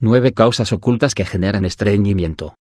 9 causas ocultas que generan estreñimiento.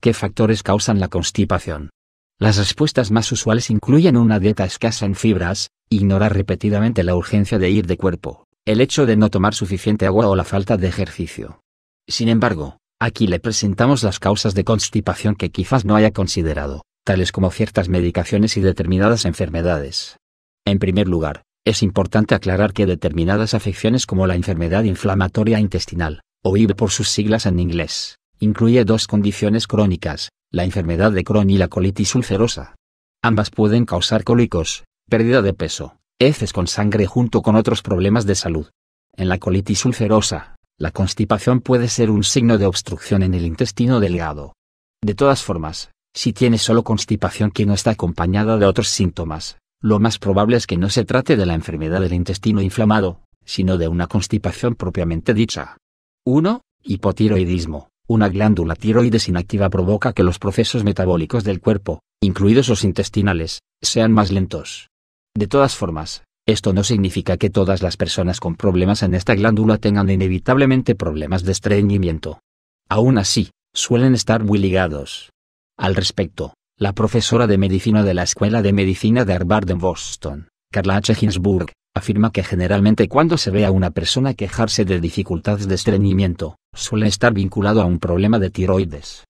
¿Qué factores causan la constipación? Las respuestas más usuales incluyen una dieta escasa en fibras, ignorar repetidamente la urgencia de ir de cuerpo, el hecho de no tomar suficiente agua o la falta de ejercicio. Sin embargo, aquí le presentamos las causas de constipación que quizás no haya considerado, tales como ciertas medicaciones y determinadas enfermedades. En primer lugar, es importante aclarar que determinadas afecciones como la enfermedad inflamatoria intestinal, o IB por sus siglas en inglés, incluye dos condiciones crónicas, la enfermedad de Crohn y la colitis ulcerosa. Ambas pueden causar cólicos, pérdida de peso, heces con sangre junto con otros problemas de salud. En la colitis ulcerosa, la constipación puede ser un signo de obstrucción en el intestino delgado. De todas formas, si tiene solo constipación que no está acompañada de otros síntomas, lo más probable es que no se trate de la enfermedad del intestino inflamado, sino de una constipación propiamente dicha. 1. Hipotiroidismo. Una glándula tiroides inactiva provoca que los procesos metabólicos del cuerpo, incluidos los intestinales, sean más lentos. De todas formas, esto no significa que todas las personas con problemas en esta glándula tengan inevitablemente problemas de estreñimiento. Aún así, suelen estar muy ligados. Al respecto, la profesora de medicina de la Escuela de Medicina de Harvard en Boston, Carla H. Hinsburg, afirma que generalmente cuando se ve a una persona quejarse de dificultades de estreñimiento, suele estar vinculado a un problema de tiroides.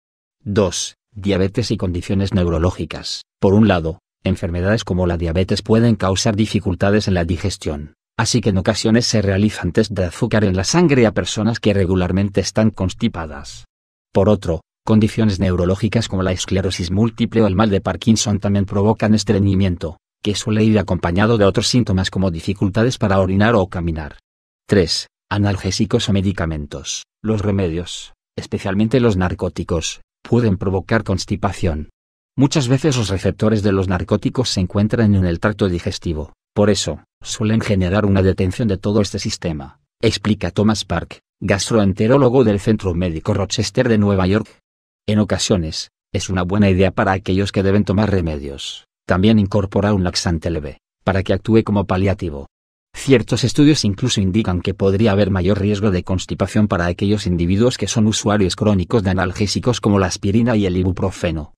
2. Diabetes y condiciones neurológicas. Por un lado, enfermedades como la diabetes pueden causar dificultades en la digestión, así que en ocasiones se realizan test de azúcar en la sangre a personas que regularmente están constipadas. Por otro, condiciones neurológicas como la esclerosis múltiple o el mal de Parkinson también provocan estreñimiento, que suele ir acompañado de otros síntomas como dificultades para orinar o caminar. 3. Analgésicos o medicamentos. Los remedios, especialmente los narcóticos, pueden provocar constipación. Muchas veces los receptores de los narcóticos se encuentran en el tracto digestivo, por eso, suelen generar una detención de todo este sistema, explica Thomas Park, gastroenterólogo del Centro Médico Rochester de Nueva York. En ocasiones, es una buena idea para aquellos que deben tomar remedios, también incorporar un laxante leve, para que actúe como paliativo. Ciertos estudios incluso indican que podría haber mayor riesgo de constipación para aquellos individuos que son usuarios crónicos de analgésicos como la aspirina y el ibuprofeno.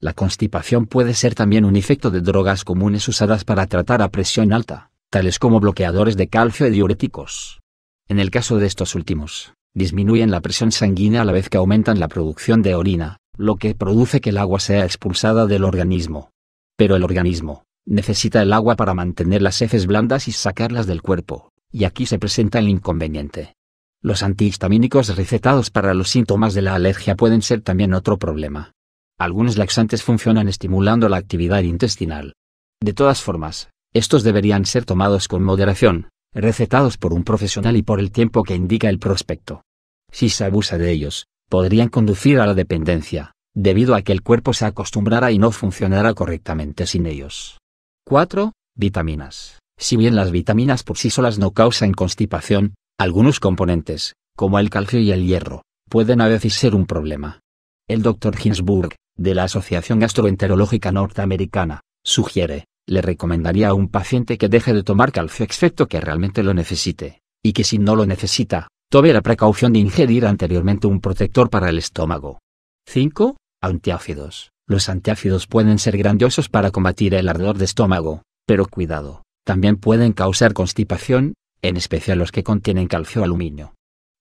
La constipación puede ser también un efecto de drogas comunes usadas para tratar a presión alta, tales como bloqueadores de calcio y diuréticos. En el caso de estos últimos, disminuyen la presión sanguínea a la vez que aumentan la producción de orina, lo que produce que el agua sea expulsada del organismo. Pero el organismo, necesita el agua para mantener las heces blandas y sacarlas del cuerpo, y aquí se presenta el inconveniente. Los antihistamínicos recetados para los síntomas de la alergia pueden ser también otro problema. Algunos laxantes funcionan estimulando la actividad intestinal. De todas formas, estos deberían ser tomados con moderación, recetados por un profesional y por el tiempo que indica el prospecto. Si se abusa de ellos, podrían conducir a la dependencia, debido a que el cuerpo se acostumbrará y no funcionará correctamente sin ellos. 4. Vitaminas. Si bien las vitaminas por sí solas no causan constipación, algunos componentes, como el calcio y el hierro, pueden a veces ser un problema. El Dr. Hinsburg, de la Asociación Gastroenterológica Norteamericana, sugiere, le recomendaría a un paciente que deje de tomar calcio excepto que realmente lo necesite, y que si no lo necesita, tome la precaución de ingerir anteriormente un protector para el estómago. 5. Antiácidos. Los antiácidos pueden ser grandiosos para combatir el ardor de estómago, pero cuidado, también pueden causar constipación, en especial los que contienen calcio aluminio.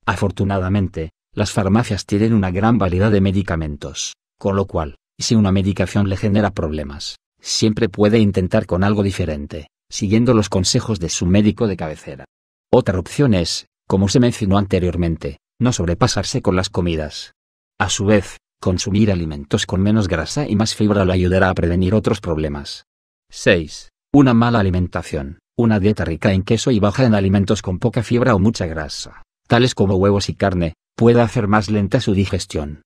Afortunadamente, las farmacias tienen una gran variedad de medicamentos, con lo cual, si una medicación le genera problemas, siempre puede intentar con algo diferente, siguiendo los consejos de su médico de cabecera. Otra opción es, como se mencionó anteriormente, no sobrepasarse con las comidas. A su vez, Consumir alimentos con menos grasa y más fibra lo ayudará a prevenir otros problemas. 6. Una mala alimentación. Una dieta rica en queso y baja en alimentos con poca fibra o mucha grasa, tales como huevos y carne, puede hacer más lenta su digestión.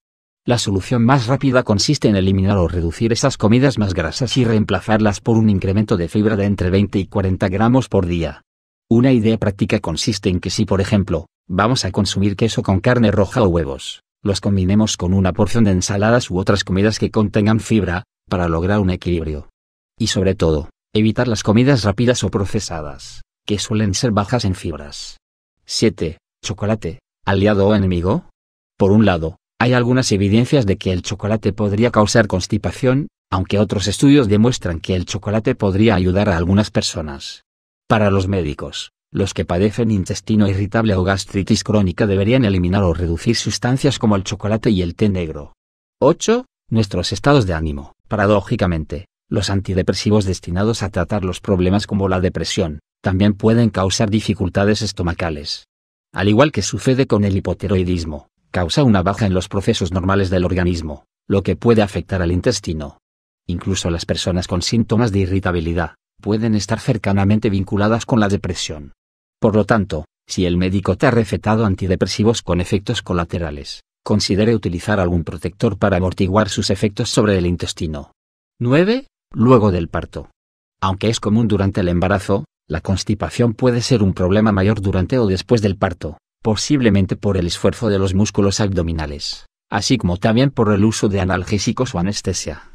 La solución más rápida consiste en eliminar o reducir esas comidas más grasas y reemplazarlas por un incremento de fibra de entre 20 y 40 gramos por día. Una idea práctica consiste en que si por ejemplo, vamos a consumir queso con carne roja o huevos, los combinemos con una porción de ensaladas u otras comidas que contengan fibra, para lograr un equilibrio. Y sobre todo, evitar las comidas rápidas o procesadas, que suelen ser bajas en fibras. 7. Chocolate. ¿Aliado o enemigo? Por un lado, hay algunas evidencias de que el chocolate podría causar constipación, aunque otros estudios demuestran que el chocolate podría ayudar a algunas personas. Para los médicos, los que padecen intestino irritable o gastritis crónica deberían eliminar o reducir sustancias como el chocolate y el té negro. 8. Nuestros estados de ánimo. Paradójicamente, los antidepresivos destinados a tratar los problemas como la depresión, también pueden causar dificultades estomacales. Al igual que sucede con el hipotiroidismo, causa una baja en los procesos normales del organismo, lo que puede afectar al intestino. Incluso las personas con síntomas de irritabilidad, pueden estar cercanamente vinculadas con la depresión. Por lo tanto, si el médico te ha recetado antidepresivos con efectos colaterales, considere utilizar algún protector para amortiguar sus efectos sobre el intestino. 9. Luego del parto. Aunque es común durante el embarazo, la constipación puede ser un problema mayor durante o después del parto, posiblemente por el esfuerzo de los músculos abdominales, así como también por el uso de analgésicos o anestesia.